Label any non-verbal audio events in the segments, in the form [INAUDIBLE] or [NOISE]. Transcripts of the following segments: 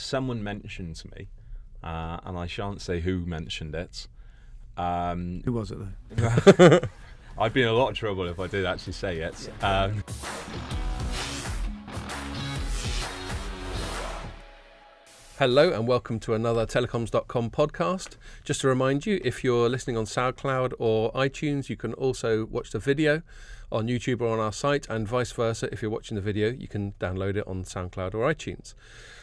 someone mentioned to me, uh, and I shan't say who mentioned it. Um, Who was it though? [LAUGHS] I'd be in a lot of trouble if I did actually say it. Um, Hello and welcome to another telecoms.com podcast. Just to remind you, if you're listening on SoundCloud or iTunes, you can also watch the video on YouTube or on our site, and vice versa. If you're watching the video, you can download it on SoundCloud or iTunes.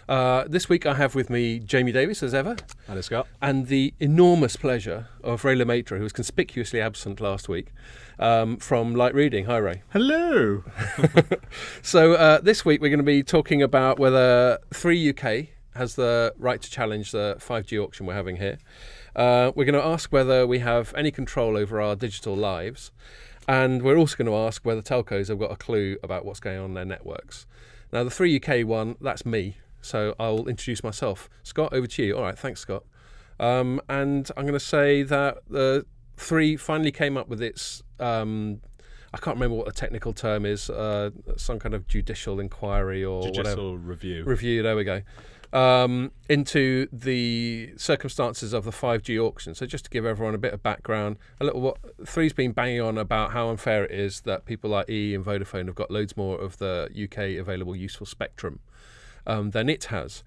Uh, this week, I have with me Jamie Davies, as ever, Hello, Scott. and the enormous pleasure of Ray Le Maistre, who was conspicuously absent last week um, from Light Reading. Hi, Ray. Hello. [LAUGHS] So uh, this week we're going to be talking about whether 3UK has the right to challenge the 5G auction we're having here. Uh, we're going to ask whether we have any control over our digital lives, and we're also going to ask whether telcos have got a clue about what's going on in their networks. Now, the 3UK one, that's me, so I'll introduce myself. Scott, over to you. All right, thanks, Scott. Um, and I'm going to say that the three finally came up with its. Um, I can't remember what the technical term is. Uh, some kind of judicial inquiry or whatever Judicial review. review. There we go. Um, into the circumstances of the 5G auction. So just to give everyone a bit of background, a little what Three's been banging on about how unfair it is that people like E and Vodafone have got loads more of the UK available useful spectrum um, than it has.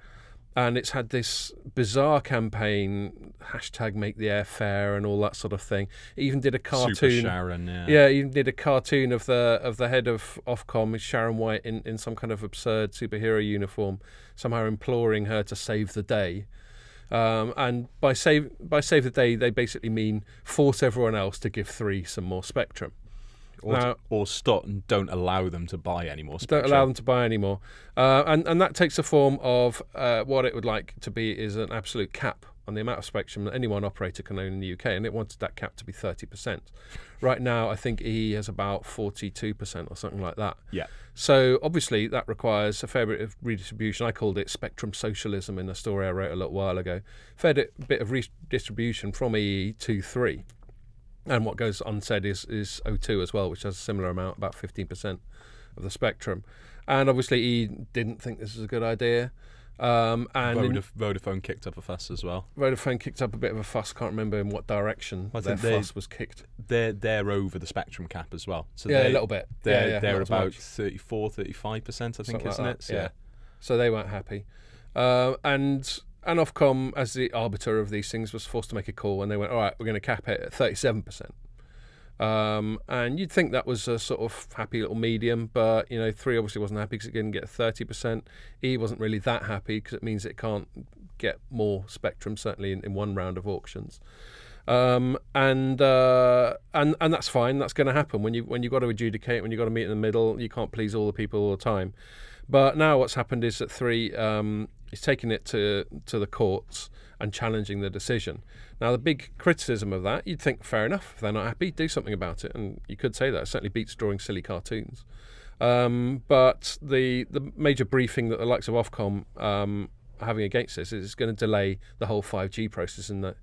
And it's had this bizarre campaign, hashtag make the air fair and all that sort of thing. It even did a cartoon. Super Sharon, yeah. Yeah, even did a cartoon of the of the head of Ofcom, Sharon White, in, in some kind of absurd superhero uniform, somehow imploring her to save the day. Um, and by save by save the day, they basically mean force everyone else to give three some more spectrum. Or, Now- or stop and don't allow them to buy any more Don't allow them to buy any more, uh, and and that takes the form of uh, what it would like to be is an absolute cap on the amount of spectrum that any one operator can own in the UK, and it wanted that cap to be thirty percent. Right now, I think EE has about forty-two percent or something like that. Yeah. So obviously that requires a fair bit of redistribution. I called it spectrum socialism in a story I wrote a little while ago. Fair bit of redistribution from EE to three. And what goes unsaid is, is O2 as well, which has a similar amount, about 15% of the spectrum. And obviously, he didn't think this was a good idea. Um, and Vodaf- Vodafone kicked up a fuss as well. Vodafone kicked up a bit of a fuss. Can't remember in what direction I their they- fuss was kicked. They're they're over the spectrum cap as well. So yeah, they, a little bit. They're yeah, yeah, they're about much. 34, 35 percent, I think, Something isn't that, it? So, yeah. So they weren't happy. Uh, and and Ofcom, as the arbiter of these things, was forced to make a call, and they went, "All right, we're going to cap it at thirty-seven percent." Um, and you'd think that was a sort of happy little medium, but you know, three obviously wasn't happy because it didn't get thirty percent. E wasn't really that happy because it means it can't get more spectrum, certainly in, in one round of auctions. Um, and uh, and and that's fine. That's going to happen when you when you've got to adjudicate, when you've got to meet in the middle. You can't please all the people all the time. But now what's happened is that three um, is taking it to to the courts and challenging the decision. Now the big criticism of that, you'd think fair enough. If they're not happy, do something about it, and you could say that. It certainly beats drawing silly cartoons. Um, but the the major briefing that the likes of Ofcom um, are having against this is it's going to delay the whole 5G process in the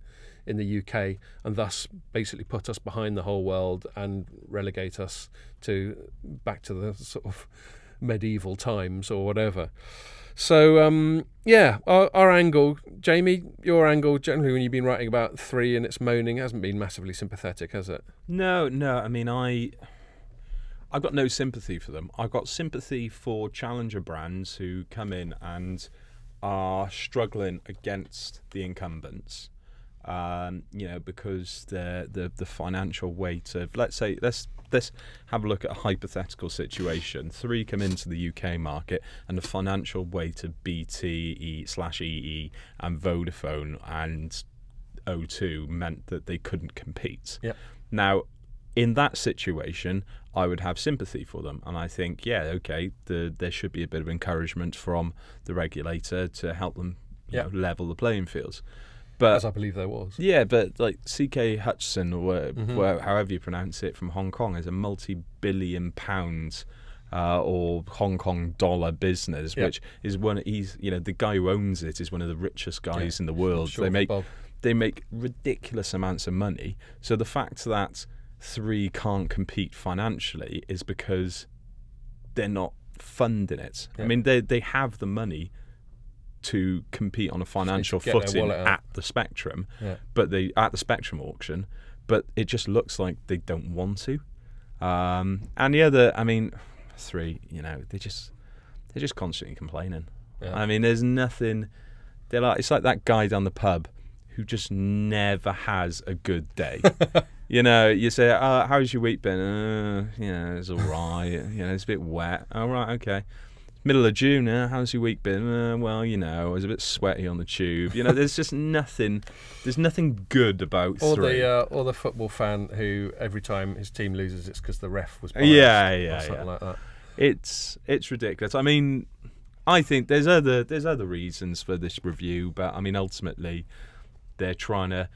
in the UK and thus basically put us behind the whole world and relegate us to back to the sort of medieval times or whatever. So um, yeah, our, our angle, Jamie, your angle generally when you've been writing about three and its moaning hasn't been massively sympathetic, has it? No, no. I mean, I I've got no sympathy for them. I've got sympathy for challenger brands who come in and are struggling against the incumbents. Um, you know, because the the the financial weight of let's say let's let's have a look at a hypothetical situation. Three come into the UK market, and the financial weight of BT slash EE and Vodafone and O2 meant that they couldn't compete. Yep. Now, in that situation, I would have sympathy for them, and I think, yeah, okay, the, there should be a bit of encouragement from the regulator to help them you Yep. know, level the playing fields. But As I believe there was. yeah, but like CK Hutchison, or where, Mhm. where, however you pronounce it, from Hong Kong, is a multi-billion pound uh, or Hong Kong dollar business, Yeah. which is one. He's you know the guy who owns it is one of the richest guys in the world. Sure they make Bob. they make ridiculous amounts of money. So the fact that three can't compete financially is because they're not funding it. I mean, they they have the money to compete on a financial footing at the Spectrum, Yeah. but they at the Spectrum auction, but it just looks like they don't want to. Um, and the other, I mean, three, you know, they just they're just constantly complaining. Yeah. I mean, there's nothing. They're like it's like that guy down the pub who just never has a good day. [LAUGHS] you know, you say, uh, "How's your week been?" Uh, you know, it's all right. you know, it's a bit wet. All right, okay. Middle of June. Uh, how's your week been? Uh, well, you know, I was a bit sweaty on the tube. You know, there's just [LAUGHS] nothing. There's nothing good about Or three. the uh, or the football fan who every time his team loses, it's because the ref was biased Yeah, or yeah, something yeah. like that. it's it's ridiculous. I mean, I think there's other there's other reasons for this review, but I mean ultimately they're trying to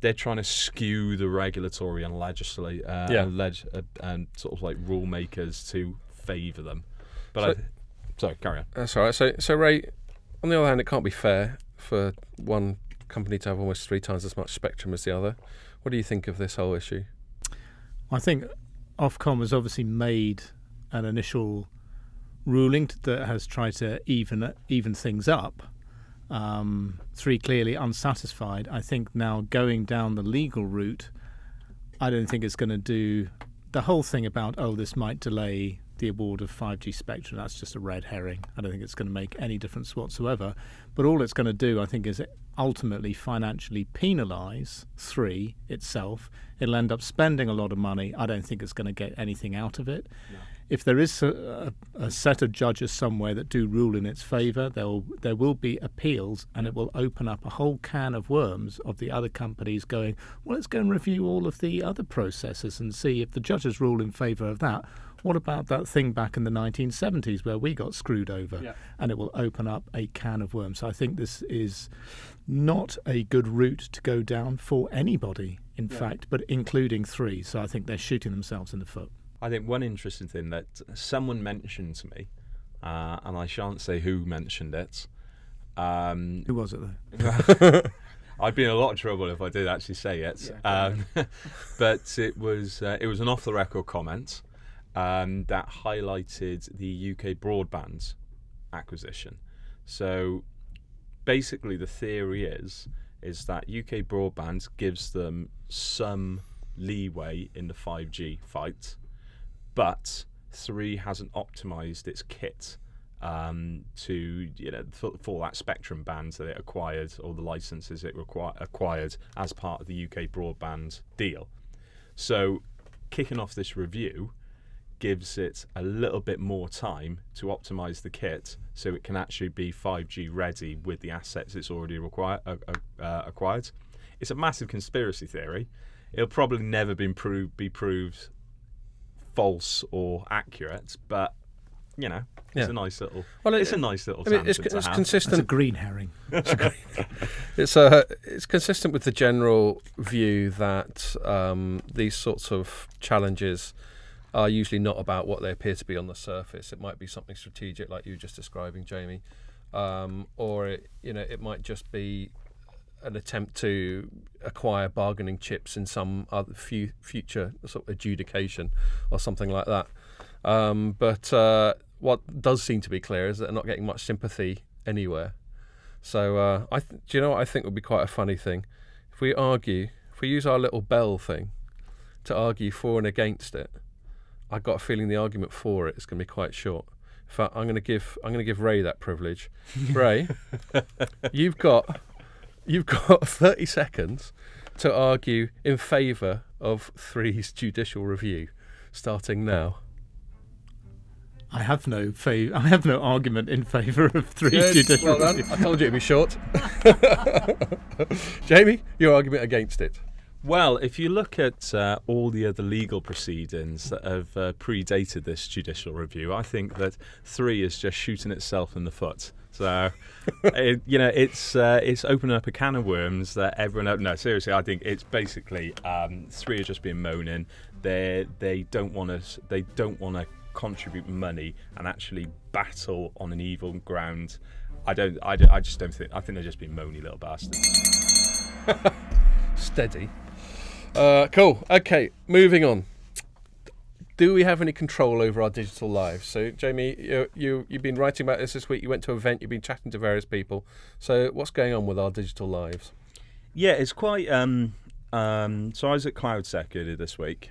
they're trying to skew the regulatory and legislate uh, Yeah. and, leg- uh, and sort of like rule makers to favour them. But So- I, sorry, carry on. That's all right. So, so Ray, on the other hand, it can't be fair for one company to have almost three times as much spectrum as the other. What do you think of this whole issue? I think Ofcom has obviously made an initial ruling that has tried to even even things up. Um, three clearly unsatisfied. I think now going down the legal route, I don't think it's going to do the whole thing about oh this might delay the award of 5G spectrum. That's just a red herring. I don't think it's going to make any difference whatsoever. But all it's going to do, I think, is ultimately financially penalise three itself. It'll end up spending a lot of money. I don't think it's going to get anything out of it. If there is a, a, a set of judges somewhere that do rule in its favour, there will, there will be appeals, and it will open up a whole can of worms of the other companies going, well, let's go and review all of the other processes and see if the judges rule in favour of that. What about that thing back in the 1970s where we got screwed over? Yeah. And it will open up a can of worms. So I think this is not a good route to go down for anybody, in fact, but including three. So I think they're shooting themselves in the foot. I think one interesting thing that someone mentioned to me, uh, and I shan't say who mentioned it. Um, Who was it though? [LAUGHS] I'd be in a lot of trouble if I did actually say it. um, [LAUGHS] but it was uh, it was an off the record comment um, that highlighted the UK broadband acquisition. So basically, the theory is is that UK broadband gives them some leeway in the 5G fight, but three hasn't optimized its kit um, to you know for, for that spectrum band that it acquired or the licenses it requi- acquired as part of the UK broadband deal. So, kicking off this review gives it a little bit more time to optimize the kit so it can actually be 5G ready with the assets it's already require, uh, uh, uh, acquired. It's a massive conspiracy theory. It'll probably never been proved, be proved false or accurate, but you know, it's Yeah. a nice little. Well, it- it's a nice little. I mean, it's, tangent to it's have. That's a consistent. green herring. [LAUGHS] [LAUGHS] It's uh, it's consistent with the general view that um, these sorts of challenges are usually not about what they appear to be on the surface. It might be something strategic, like you were just describing, Jamie, um, or it, you know, it might just be an attempt to acquire bargaining chips in some other fu- future sort of adjudication or something like that. Um, but uh, what does seem to be clear is that they're not getting much sympathy anywhere. So uh, I do you know what I think would be quite a funny thing if we argue if we use our little bell thing to argue for and against it. I got a feeling the argument for it is going to be quite short. In fact, I'm going to give I'm going to give Ray that privilege. [LAUGHS] Ray, you've got you've got [LAUGHS] 30 seconds to argue in favour of three's judicial review, starting now. I have no fa- I have no argument in favour of three Good. judicial Well done. review. I told you it'd be short. [LAUGHS] Jamie, your argument against it. Well, if you look at uh, all the other legal proceedings that have uh, predated this judicial review, I think that three is just shooting itself in the foot. So, [LAUGHS] it, you know, it's uh, it's opening up a can of worms that everyone. No, seriously, I think it's basically um, three are just being moaning. They they don't want to they don't want to contribute money and actually battle on an evil ground. I don't. I, I just don't think. I think they're just being moany little bastards. [LAUGHS] Steady. Uh, cool. Okay, moving on. do we have any control over our digital lives? So, Jamie, you, you you've been writing about this this week. You went to an event. You've been chatting to various people. So, what's going on with our digital lives? Yeah, it's quite. Um, um, so I was at CloudSec earlier this week,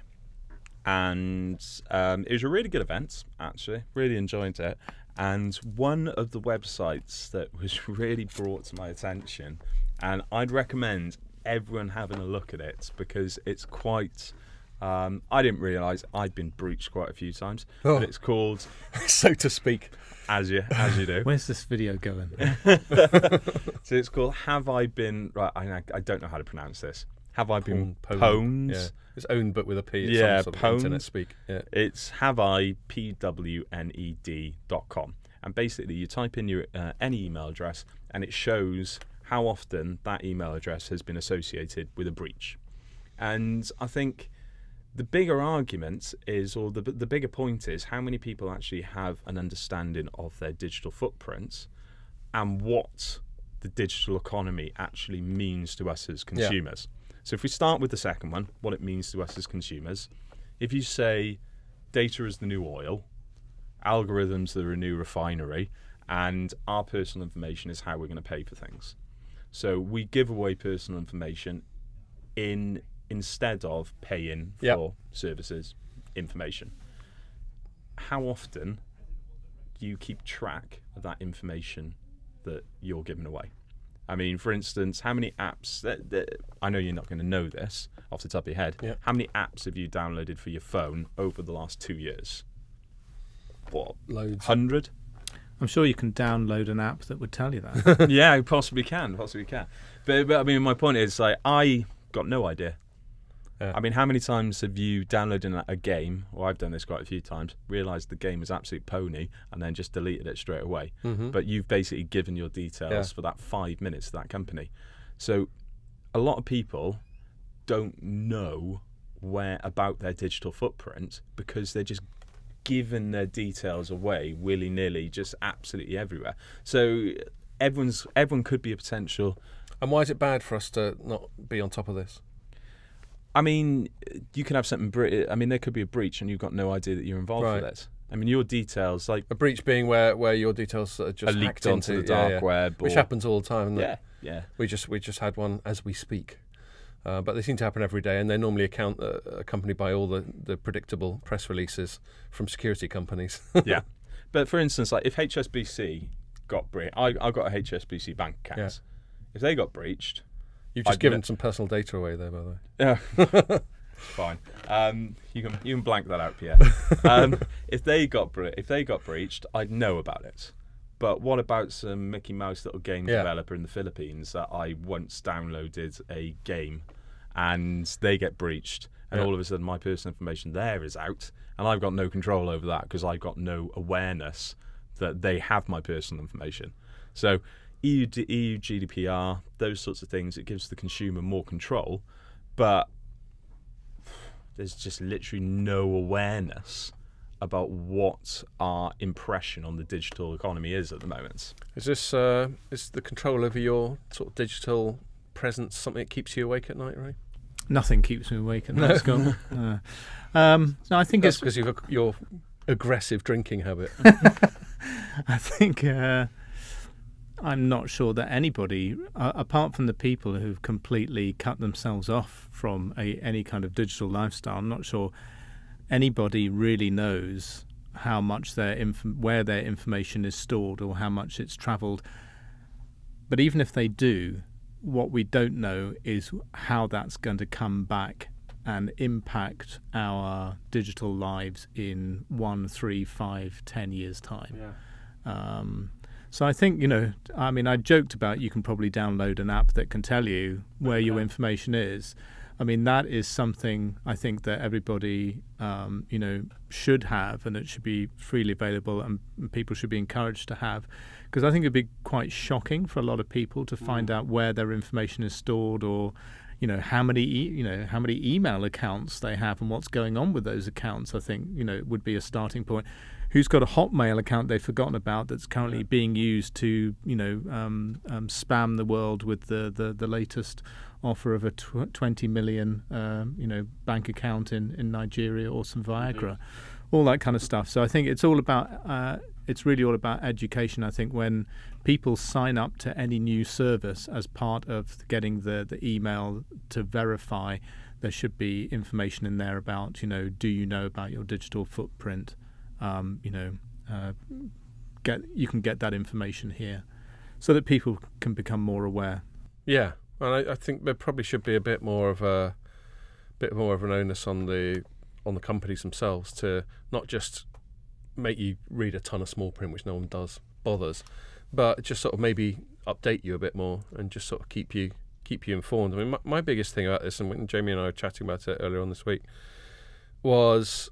and um, it was a really good event. Actually, really enjoyed it. And one of the websites that was [LAUGHS] really brought to my attention, and I'd recommend everyone having a look at it because it's quite. Um, I didn't realise I'd been breached quite a few times, Oh. but it's called [LAUGHS] so to speak. as you as you do. [LAUGHS] Where's this video going? [LAUGHS] So it's called Have I Been Right? I, I don't know how to pronounce this. Have I been Pwn- pwned? Yeah, it's owned but with a P. It's Yeah, some sort of internet pwned. speak. Yeah. It's have I p w n e d dot com, and basically you type in your uh, any email address, and it shows how often that email address has been associated with a breach. And I think the bigger argument is, or the the bigger point is, how many people actually have an understanding of their digital footprints and what the digital economy actually means to us as consumers. So if we start with the second one, what it means to us as consumers, if you say data is the new oil, algorithms are the new refinery, and our personal information is how we're going to pay for things. So we give away personal information in instead of paying Yep. for services, information. How often do you keep track of that information that you're giving away? I mean, for instance, how many apps? That, that, I know you're not going to know this off the top of your head. Yeah. How many apps have you downloaded for your phone over the last two years? What, Loads. hundred? I'm sure you can download an app that would tell you that. [LAUGHS] yeah, you possibly can, possibly can. But, but I mean, my point is, like, I got no idea. Yeah. I mean, how many times have you downloaded a- a game, or I've done this quite a few times, realised the game was absolute pony, and then just deleted it straight away? Mhm. But you've basically given your details Yeah. for that five minutes to that company. So, a lot of people don't know where about their digital footprint because they're just giving their details away willy nilly, just absolutely everywhere. So everyone's everyone could be a potential. And why is it bad for us to not be on top of this? I mean, you can have something. bre- I mean, there could be a breach, and you've got no idea that you're involved Right. with it. I mean, your details like A breach being where, where your details are just are leaked onto into the dark yeah. web, which happens all the time. doesn't it? Yeah, yeah. We just we just had one as we speak, uh, but they seem to happen every day, and they're normally account, uh, accompanied by all the, the predictable press releases from security companies. [LAUGHS] yeah. But for instance, like if HSBC got breached, I I got a HSBC bank account. If they got breached, You've just I'd given some personal data away there, by the way. [LAUGHS] Yeah. Fine. Um, you can you can blank that out, Pierre. [LAUGHS] Um, if they got bre- if they got breached, I'd know about it. But what about some Mickey Mouse little game Yeah. developer in the Philippines that I once downloaded a game, and they get breached, and Yeah. all of a sudden my personal information there is out, and I've got no control over that because I've got no awareness that they have my personal information. So EU, EU GDPR, those sorts of things, it gives the consumer more control, but there's just literally no awareness about what our impression on the digital economy is at the moment. Is this uh, is the control over your sort of digital presence something that keeps you awake at night, Ray? Nothing keeps me awake at [LAUGHS] night, Scott. Uh, um, no, I think That's it's. because you've got your aggressive drinking habit. [LAUGHS] I think uh, I'm not sure that anybody, uh, apart from the people who've completely cut themselves off from a, any kind of digital lifestyle, I'm not sure anybody really knows how much their inf- where their information is stored or how much it's travelled. But even if they do, what we don't know is how that's going to come back and impact our digital lives in one, three, five, ten years' time. Um, so I think you know, I mean, I joked about you can probably download an app that can tell you where your information is. I mean, that is something I think that everybody, um, you know, should have, and it should be freely available, and, people should be encouraged to have, because I think it'd be quite shocking for a lot of people to find out where their information is stored, or, you know how many e- you know how many email accounts they have and what's going on with those accounts. I think you know would be a starting point. Who's got a Hotmail account they've forgotten about that's currently Yeah. being used to you know um, um, spam the world with the, the, the latest offer of a tw- 20 million um, you know bank account in, in Nigeria or some Viagra, all that kind of stuff. So I think it's all about uh, it's really all about education. I think when people sign up to any new service as part of getting the, the email to verify, there should be information in there about you know do you know about your digital footprint, um, you know. Uh, get you can get that information here, so that people can become more aware. Yeah, and I, I think there probably should be a bit more of a bit more of an onus on the on the companies themselves to not just make you read a ton of small print, which no one does bothers, but just sort of maybe update you a bit more and just sort of keep you keep you informed. I mean, my, my biggest thing about this, and Jamie and I were chatting about it earlier on this week, was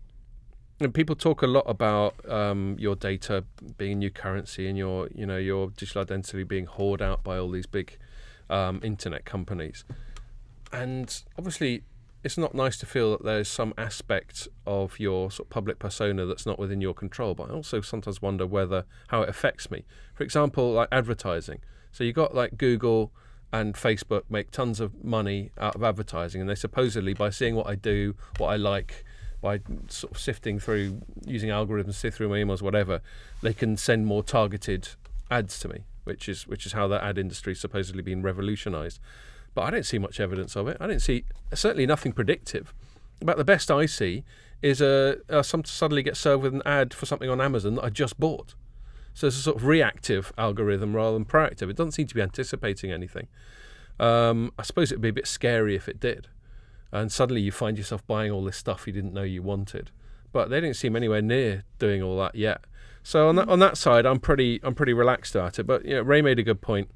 and people talk a lot about um, your data being new currency and your you know your digital identity being hoarded out by all these big um, internet companies. And obviously, it's not nice to feel that there's some aspect of your sort of public persona that's not within your control. But I also sometimes wonder whether how it affects me. For example, like advertising. So you got like Google and Facebook make tons of money out of advertising, and they supposedly by seeing what I do, what I like, by sort of sifting through using algorithms, sift through my emails, whatever, they can send more targeted ads to me, which is which is how the ad industry supposedly been revolutionised. But I don't see much evidence of it. I don't see certainly nothing predictive. About the best I see is a, a some suddenly get served with an ad for something on Amazon that I just bought. So it's a sort of reactive algorithm rather than proactive. It doesn't seem to be anticipating anything. Um, I suppose it would be a bit scary if it did. And suddenly you find yourself buying all this stuff you didn't know you wanted. But they don't seem anywhere near doing all that yet. So on that on that side, I'm pretty I'm pretty relaxed about it. But you know, Ray made a good point.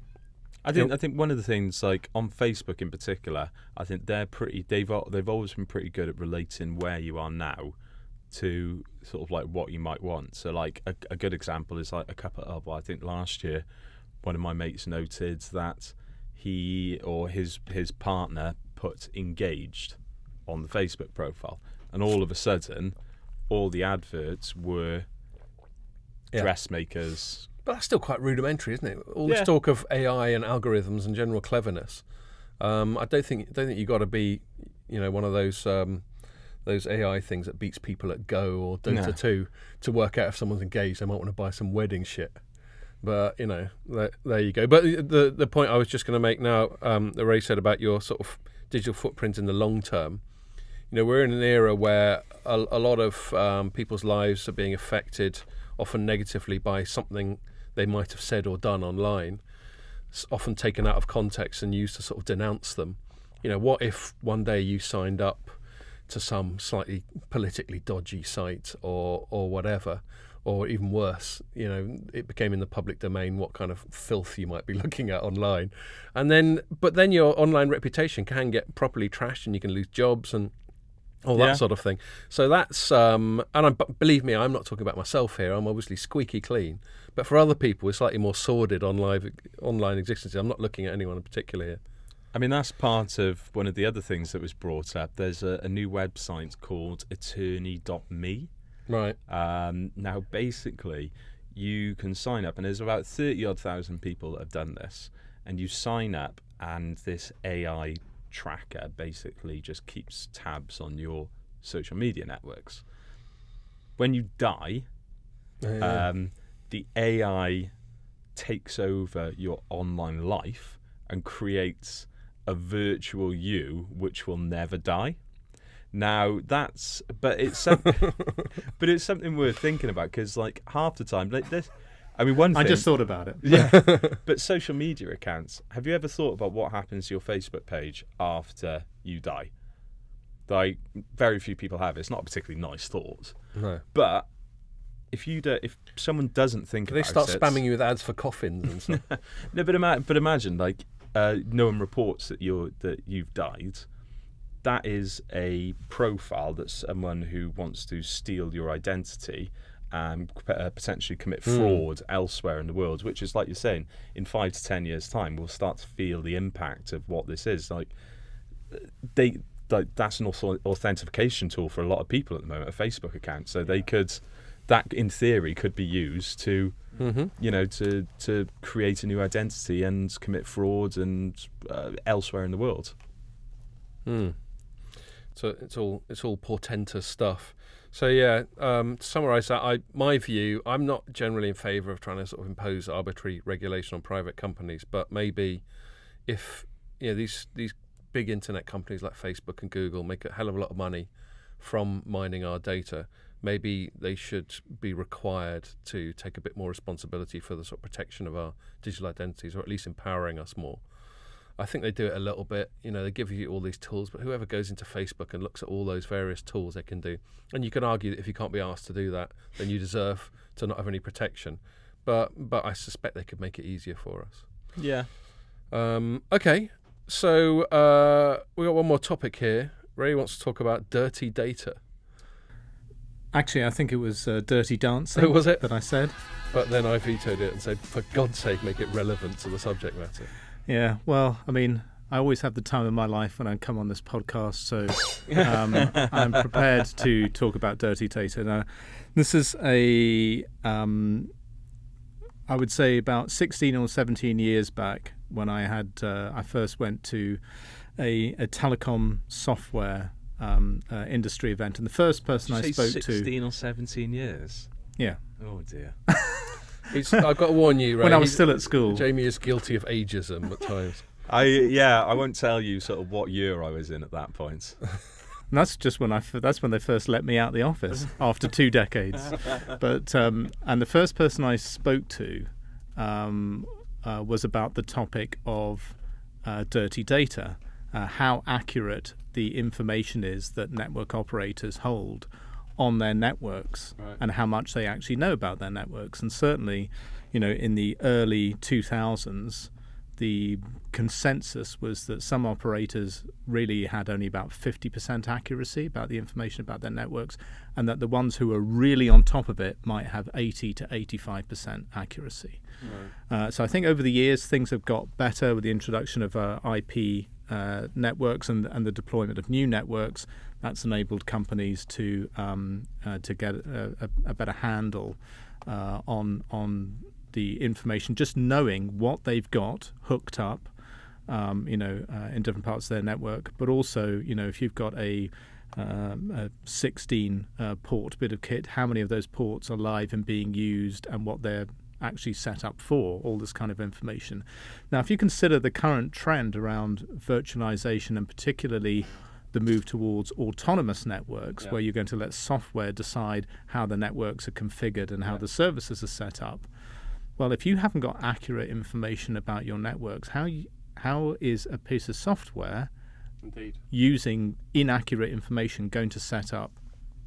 I think I think one of the things like on Facebook in particular, I think they're pretty they've they've always been pretty good at relating where you are now to sort of like what you might want. So like a, a good example is like a couple of I think last year one of my mates noted that he or his his partner put engaged on the Facebook profile and all of a sudden all the adverts were Yeah. dressmakers But that's still quite rudimentary, isn't it? All this Yeah. talk of AI and algorithms and general cleverness. Um, I don't think don't think you got to be, you know, one of those um, those AI things that beats people at Go or Dota No. Two to work out if someone's engaged. They might want to buy some wedding shit. But you know, there, there you go. But the the point I was just going to make now, um, that Ray said about your sort of digital footprint in the long term. You know, we're in an era where a, a lot of um, people's lives are being affected, often negatively, by something they might have said or done online. It's often taken out of context and used to sort of denounce them. You know, what if one day you signed up to some slightly politically dodgy site or or whatever, or even worse, you know, it became in the public domain what kind of filth you might be [LAUGHS] looking at online, and then but then your online reputation can get properly trashed and you can lose jobs and all that Yeah. sort of thing. So that's um, and I, believe me, I'm not talking about myself here. I'm obviously squeaky clean, but for other people, it's slightly more sordid on live online existence. I'm not looking at anyone in particular here. I mean, that's part of one of the other things that was brought up. There's a, a new website called eterni.me. Right. Um, now, basically, you can sign up, and there's about 30 odd thousand people that have done this. And you sign up, and this AI tracker basically just keeps tabs on your social media networks. When you die, Yeah. um, the AI takes over your online life and creates a virtual you which will never die. Now that's, but it's some, [LAUGHS] but it's something worth thinking about because like half the time, like this, I mean, one I just thought about it. yeah, [LAUGHS] but social media accounts. Have you ever thought about what happens to your Facebook page after you die? Like very few people have. It's not a particularly nice thought, no. but if you do, if someone doesn't think Do they start it, spamming you with ads for coffins and stuff? [LAUGHS] No, but, ima- but imagine like uh, no one reports that you're that you've died. That is a profile that's someone who wants to steal your identity and uh, potentially commit Hmm. fraud elsewhere in the world. Which is like you're saying, in five to ten years' time, we'll start to feel the impact of what this is. Like they like, that's an auth- authentication tool for a lot of people at the moment. A Facebook account, so they could that in theory could be used to Mm-hmm. you know to to create a new identity and commit fraud and uh, elsewhere in the world. Mm. So it's all it's all portentous stuff. So yeah, um, to summarise that, I my view, I'm not generally in favour of trying to sort of impose arbitrary regulation on private companies, but maybe if you know these these big internet companies like Facebook and Google make a hell of a lot of money from mining our data, maybe they should be required to take a bit more responsibility for the sort of protection of our digital identities, or at least empowering us more. I think they do it a little bit. You know, they give you all these tools, but whoever goes into Facebook and looks at all those various tools they can do, and you can argue that if you can't be asked to do that, then you deserve to not have any protection. But but I suspect they could make it easier for us. Yeah. Um, okay, so uh, we got one more topic here. Ray wants to talk about dirty data. Actually, I think it was uh, Dirty Dancing Oh, [LAUGHS] was it? that I said. But then I vetoed it and said, for God's sake, make it relevant to the subject matter. Yeah, well, I mean, I always have the time of my life when I come on this podcast, so um, [LAUGHS] I'm prepared to talk about dirty data. Now, this is a, um, I would say, about 16 or 17 years back when I had, uh, I first went to a, a telecom software um, uh, industry event, and the first person I spoke to, sixteen or seventeen years. yeah, Oh dear. [LAUGHS] He's, I've got to warn you, Ray. when I was still at school. Jamie is guilty of ageism at times. I yeah. I won't tell you sort of what year I was in at that point. And [LAUGHS] that's just when I that's when they first let me out the office [LAUGHS] after two decades. But um, and the first person I spoke to um, uh, was about the topic of uh, dirty data, uh, how accurate the information is that network operators hold on their networks, Right. and how much they actually know about their networks. And certainly, you know, in the early 2000s, the consensus was that some operators really had only about 50% accuracy about the information about their networks, and that the ones who were really on top of it might have 80 to 85% accuracy. Uh, so I think over the years things have got better with the introduction of uh, IP uh, networks and, and the deployment of new networks. That's enabled companies to um, uh, to get a, a, better handle uh, on on the information, just knowing what they've got hooked up, um, you know, uh, in different parts of their network. But also, you know, if you've got a um, a 16 uh, port bit of kit, how many of those ports are live and being used, and what they're actually set up for, all this kind of information. Now, if you consider the current trend around virtualization and particularly the move towards autonomous networks, Yeah. where you're going to let software decide how the networks are configured and how Yeah. the services are set up. Well, if you haven't got accurate information about your networks, how y how is a piece of software Indeed. using inaccurate information going to set up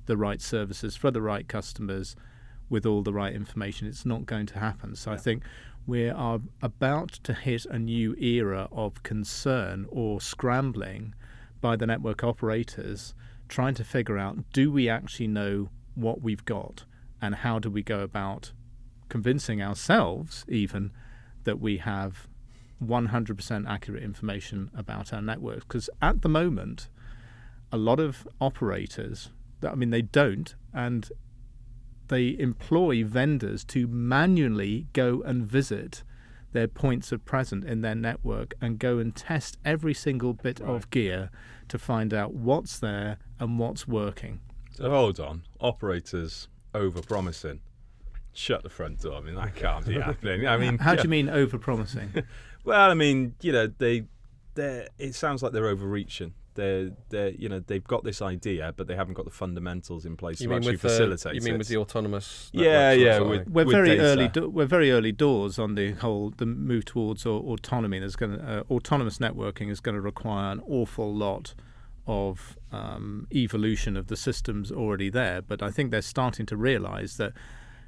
the right services for the right customers with all the right information. It's not going to happen. So I think we are about to hit a new era of concern or scrambling by the network operators trying to figure out do we actually know what we've got? And how do we go about convincing ourselves even that we have 100% accurate information about our networks because at the moment a lot of operators i mean they don't and they employ vendors to manually go and visit their points of presence in their network and go and test every single bit of gear to find out what's there and what's working So hold on, operators over promising. Shut the front door. I mean that can't be [LAUGHS] happening. I mean, how do you mean over promising [LAUGHS] Well, I mean, you know, they, they. It sounds like they're overreaching. They're, they're, you know, they've got this idea, but they haven't got the fundamentals in place You to mean actually with the facilitate you mean it. with the autonomous? Yeah, networks yeah, with- we're with very data. early. Do- we're very early doors on the whole the move towards au- autonomy. There's going uh, autonomous networking is going to require an awful lot of um, evolution of the systems already there. But I think they're starting to realise that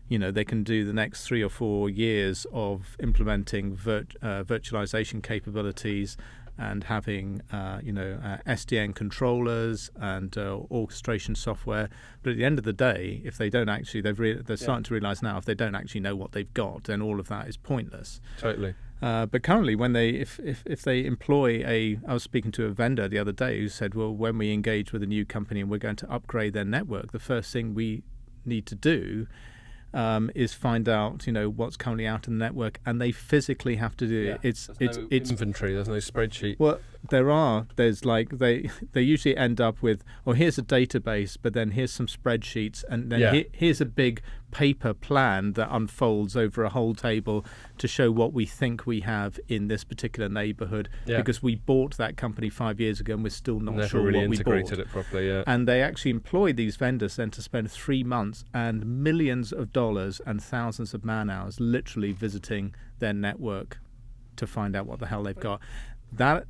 you know they can do the next three or four years of implementing virt- uh, virtualization capabilities and having uh, you know uh, SDN controllers and uh, orchestration software. But at the end of the day, if they don't actually, they've re- they're starting to realise now if they don't actually know what they've got, then all of that is pointless. totally. Uh, but currently, when they if, if if they employ a, I was speaking to a vendor the other day who said, well, when we engage with a new company and we're going to upgrade their network, the first thing we need to do um, is find out you know what's currently out in the network, and they physically have to do it. It's There's it's no it's inventory. There's no spreadsheet. well, there are. There's like they [LAUGHS] they usually end up with, oh, here's a database, but then here's some spreadsheets, and then Yeah. he- here's a big paper plan that unfolds over a whole table to show what we think we have in this particular neighbourhood. Yeah. Because we bought that company five years ago, and we're still not Never sure really what we integrated bought. it properly. Yeah. And they actually employ these vendors then to spend three months and millions of dollars and thousands of man hours literally visiting their network to find out what the hell they've got. That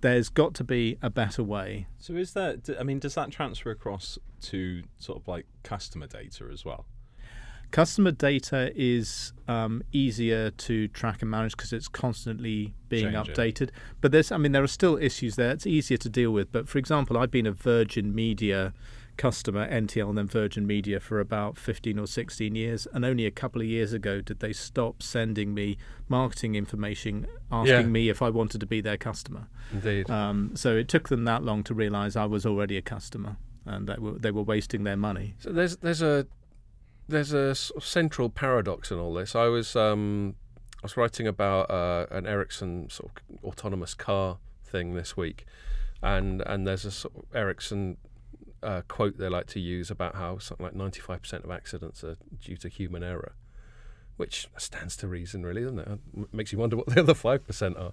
there's got to be a better way. So is that? I mean, does that transfer across to sort of like customer data as well? Customer data is um, easier to track and manage because it's constantly being Changing. updated. But there's, I mean, there are still issues there. It's easier to deal with. But for example, I've been a Virgin Media customer, NTL, and then Virgin Media for about 15 or 16 years. And only a couple of years ago did they stop sending me marketing information asking Yeah. me if I wanted to be their customer. Indeed. Um, so it took them that long to realize I was already a customer and that were, they were wasting their money. So there's there's a there's a sort of central paradox in all this. I was um, I was writing about uh, an Ericsson sort of autonomous car thing this week, and and there's a sort of Ericsson uh, quote they like to use about how something like 95% of accidents are due to human error. Which stands to reason, really, doesn't it? M- Makes you wonder what the other five percent are.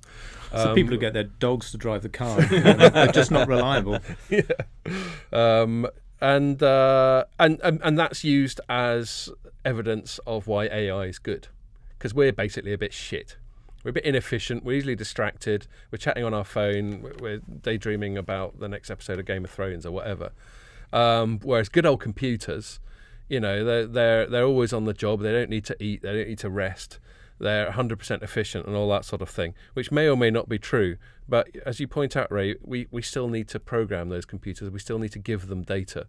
So Um, people who get their dogs to drive the car, they're just not reliable. [LAUGHS] yeah. Um, and, uh, and and and that's used as evidence of why AI is good, because we're basically a bit shit. We're a bit inefficient. We're easily distracted. We're chatting on our phone. We're daydreaming about the next episode of Game of Thrones or whatever. Um, whereas good old computers, you know, they're they're they're always on the job. They don't need to eat. They don't need to rest. They're 100% efficient and all that sort of thing, which may or may not be true. But as you point out, Ray, we, we still need to program those computers. We still need to give them data.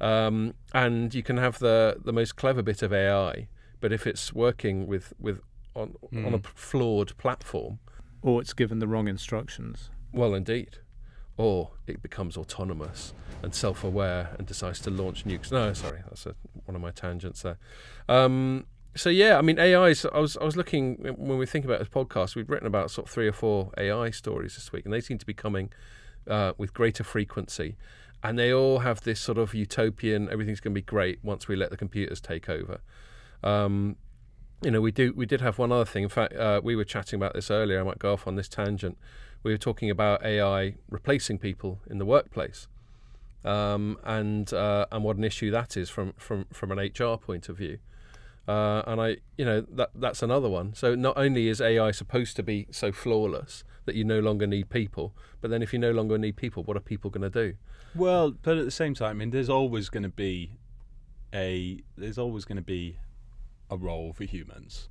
Um, and you can have the, the most clever bit of AI, but if it's working with, with on, on a Mm. flawed platform, Or it's given the wrong instructions. well, indeed. Or it becomes autonomous and self aware and decides to launch nukes. No, sorry, that's a, one of my tangents there. Um, so, yeah, I mean, AI, I was, I was looking, when we think about this podcast, we've written about sort of three or four AI stories this week, and they seem to be coming uh, with greater frequency. And they all have this sort of utopian, everything's going to be great once we let the computers take over. Um, you know, we do. We did have one other thing. In fact, uh, we were chatting about this earlier. I might go off on this tangent. We were talking about AI replacing people in the workplace, um, and uh, and what an issue that is from from from an HR point of view. Uh, and I, you know, that that's another one. So not only is AI supposed to be so flawless that you no longer need people, but then if you no longer need people, what are people going to do? Well, but at the same time, I mean, there's always going to be a there's always going to be a role for humans.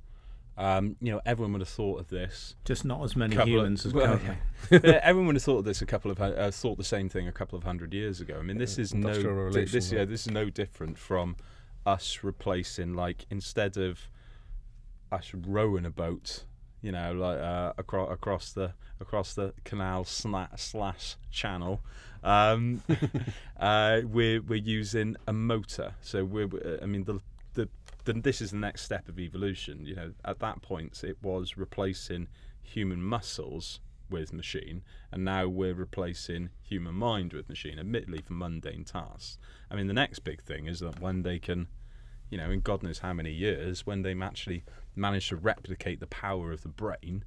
Um, you know, everyone would have thought of this. Just not as many Couple of- humans as well. Uh, [LAUGHS] everyone would have thought of this a couple of uh, thought the same thing a couple of hundred years ago. I mean, this is no di- this yeah this is no different from us replacing like instead of us rowing a boat, you know, like uh, across across the across the canal sla- slash channel. Um, [LAUGHS] uh, we're we're using a motor, so we're- I mean, the, the the this is the next step of evolution. You know, at that point, it was replacing human muscles with machine, and now we're replacing human mind with machine. Admittedly, for mundane tasks. I mean, the next big thing is that when they can, you know, in God knows how many years, when they actually manage to replicate the power of the brain,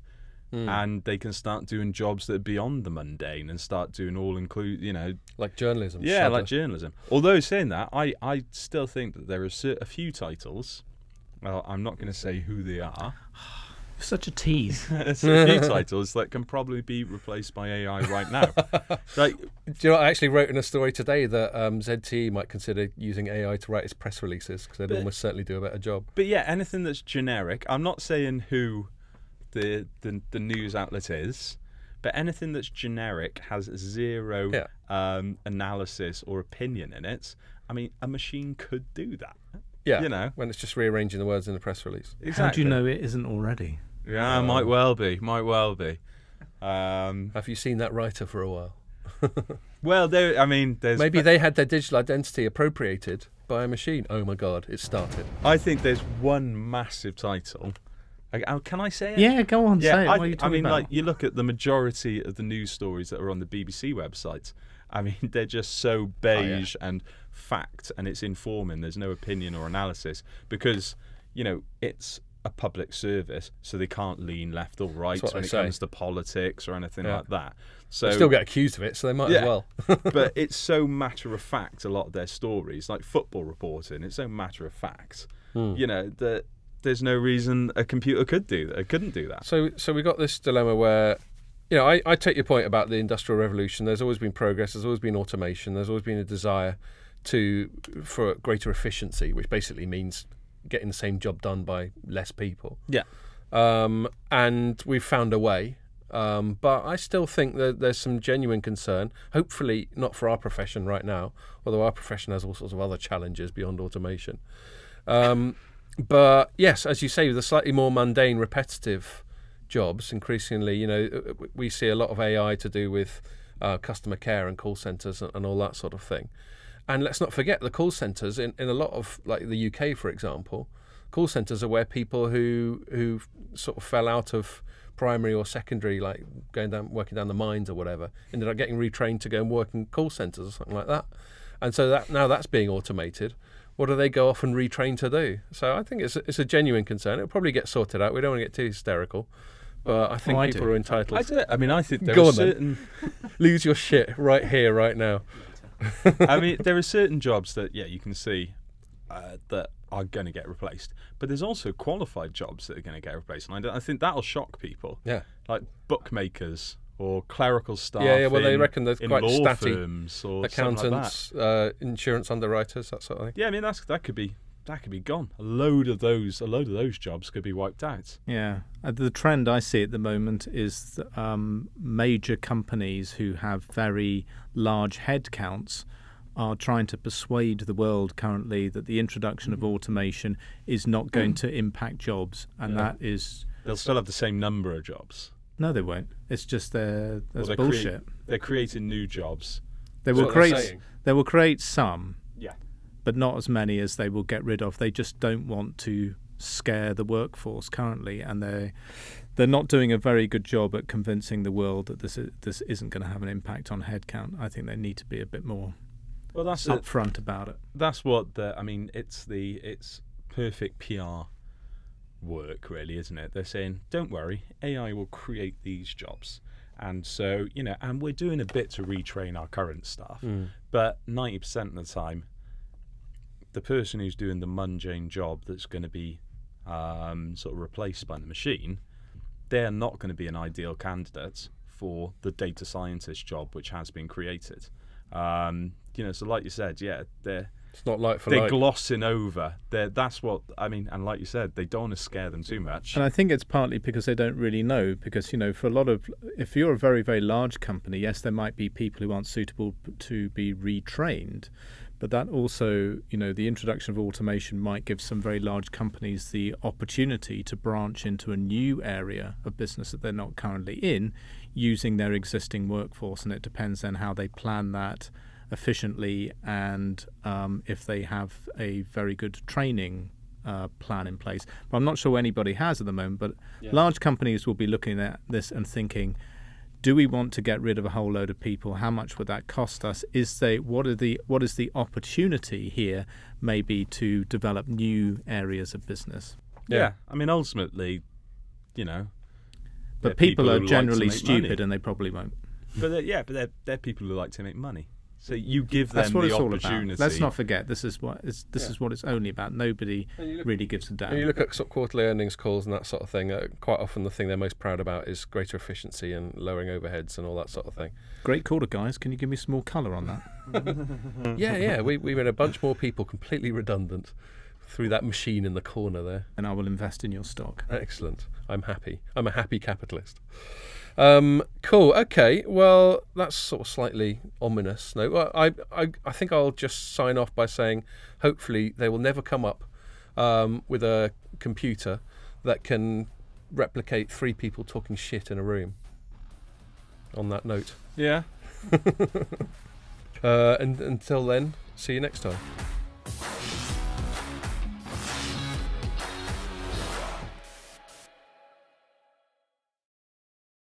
Hmm. and they can start doing jobs that are beyond the mundane and start doing all include, you know, Like journalism. yeah, shudder. like journalism. Although saying that, I, I still think that there are a few titles. Well, I'm not going to say who they are. [SIGHS] Such a tease. [LAUGHS] There's a few [LAUGHS] titles that can probably be replaced by AI right now. [LAUGHS] like, Do you know, I actually wrote in a story today that um, ZTE might consider using AI to write its press releases because they'd But- almost certainly do a better job. but yeah, anything that's generic. I'm not saying who the the, the news outlet is, but anything that's generic has zero Yeah. um, analysis or opinion in it. I mean, a machine could do that. Yeah, You know. when it's just rearranging the words in the press release. Exactly. How do you know it isn't already? Yeah, Uh, might well be. Might well be. Um, Have you seen that writer for a while? [LAUGHS] well, there. I mean, there's Maybe they had their digital identity appropriated by a machine. Oh my god, it started. I think there's one massive title. Oh, Can I say it? Yeah, go on, Yeah, say it. I, What are you I mean, about? like you look at the majority of the news stories that are on the BBC website. I mean, [LAUGHS] they're just so beige and fact, and it's informing. There's no opinion or analysis because you know it's a public service, so they can't lean left or right when it say. comes to politics or anything Yeah. like that. So They still get accused of it, so they might Yeah. as well. [LAUGHS] but [LAUGHS] it's so matter of fact. A lot of their stories, like football reporting, it's so matter of fact. Hmm. You know that there's no reason a computer could do that. Couldn't do that. So, so we got this dilemma where, you know, I, I take your point about the industrial revolution. There's always been progress. There's always been automation. There's always been a desire to for greater efficiency, which basically means getting the same job done by less people. Yeah. Um, and we've found a way. Um, but I still think that there's some genuine concern. Hopefully, not for our profession right now, although our profession has all sorts of other challenges beyond automation. Um, but yes, as you say, the slightly more mundane, repetitive jobs, increasingly, you know, uh, we see a lot of AI to do with uh, customer care and call centres and, and all that sort of thing. And let's not forget the call centres in, in a lot of like the UK, for example, call centres are where people who who sort of fell out of primary or secondary, like going down working down the mines or whatever, ended up getting retrained to go and work in call centres or something like that. And so that now that's being automated. What do they go off and retrain to do? So I think it's a, it's a genuine concern. It'll probably get sorted out. We don't want to get too hysterical, but I think Oh, I people do. are entitled. I, don't, I mean, I think there Go are certain. [LAUGHS] Lose your shit right here, right now. I mean, [LAUGHS] there are certain jobs that yeah you can see uh, that are going to get replaced, but there's also qualified jobs that are going to get replaced, and I, I think that'll shock people, Yeah. like bookmakers or clerical staff. Yeah, yeah, well, they in- reckon they're in quite law statty. firms or something like that. Accountants, uh, insurance underwriters, that sort of thing. Yeah, I mean that's that could be that could be gone. A load of those, a load of those jobs could be wiped out. Yeah, uh, the trend I see at the moment is that, um, major companies who have very large headcounts are trying to persuade the world currently that the introduction of automation is not going [CLEARS THROAT] to impact jobs, and Yeah. that is They'll still have the same number of jobs. No, they won't. It's just they're, that's they're create- bullshit. They're creating new jobs. They That's will create they will create some, Yeah. but not as many as they will get rid of. They just don't want to scare the workforce currently, and they they're not doing a very good job at convincing the world that this is, this isn't going to have an impact on headcount. I think they need to be a bit more Well, that's upfront about it. that's what the I mean it's the it's perfect PR work really isn't it? They're saying don't worry AI will create these jobs. And so you know and we're doing a bit to retrain our current staff but 90% of the time the person who's doing the mundane job that's going to be um, sort of replaced by the machine they're not going to be an ideal candidate for the data scientist job which has been created. Um, you know so like you said yeah they're It's not like for they're like. glossing over. They're, that's what I mean. And like you said, they don't want to scare them too much. And I think it's partly because they don't really know. Because you know, for a lot of, if you're a very very large company, yes, there might be people who aren't suitable to be retrained, but that also, you know, the introduction of automation might give some very large companies the opportunity to branch into a new area of business that they're not currently in, using their existing workforce. And it depends then how they plan that efficiently and um, if they have a very good training uh, plan in place. But I'm not sure anybody has at the moment. But large companies will be looking at this and thinking, do we want to get rid of a whole load of people? How much would that cost us? Is they what are the what is the opportunity here? Maybe to develop new areas of business. yeah. I mean, ultimately, you know. But they're people, who are like to generally money. stupid, and they probably won't. But yeah, but they're they're people who like to make money. So you give them That's what the it's all opportunity. about. Let's not forget this is what it's, this Yeah. is what it's only about. Nobody look- really gives a damn. And you look at sort of quarterly earnings calls and that sort of thing. Uh, quite often, the thing they're most proud about is greater efficiency and lowering overheads and all that sort of thing. Great quarter, guys. Can you give me some more colour on that? [LAUGHS] [LAUGHS] yeah, yeah. We we made a bunch more people completely redundant through that machine in the corner there. and I will invest in your stock. Excellent. I'm happy. I'm a happy capitalist. Um, cool. Okay. Well, that's sort of slightly ominous. No, well, I, I, I think I'll just sign off by saying, hopefully, they will never come up um, with a computer that can replicate three people talking shit in a room. On that note, Yeah. [LAUGHS] uh, and until then, see you next time.